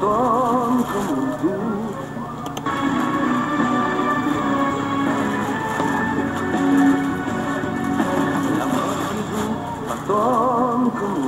Fatón como tú. La multitud, fatón.